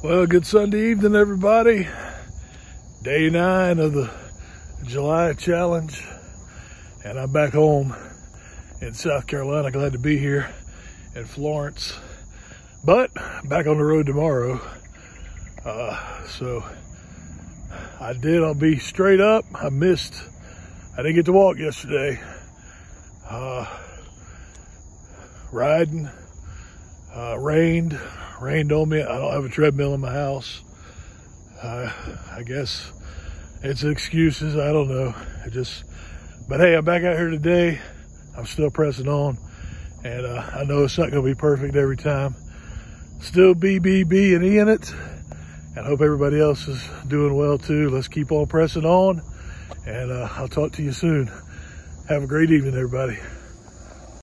Well, good Sunday evening, everybody. Day nine of the July challenge. And I'm back home in South Carolina. Glad to be here in Florence. But back on the road tomorrow. Uh, so I did, I'll be straight up. I missed, I didn't get to walk yesterday. Uh, riding, uh, rained, rained on me. I don't have a treadmill in my house. Uh, I guess it's excuses. I don't know. I just, but hey, I'm back out here today. I'm still pressing on. And uh, I know it's not going to be perfect every time. Still BBB and E in it. And I hope everybody else is doing well too. Let's keep on pressing on. And uh, I'll talk to you soon. Have a great evening, everybody.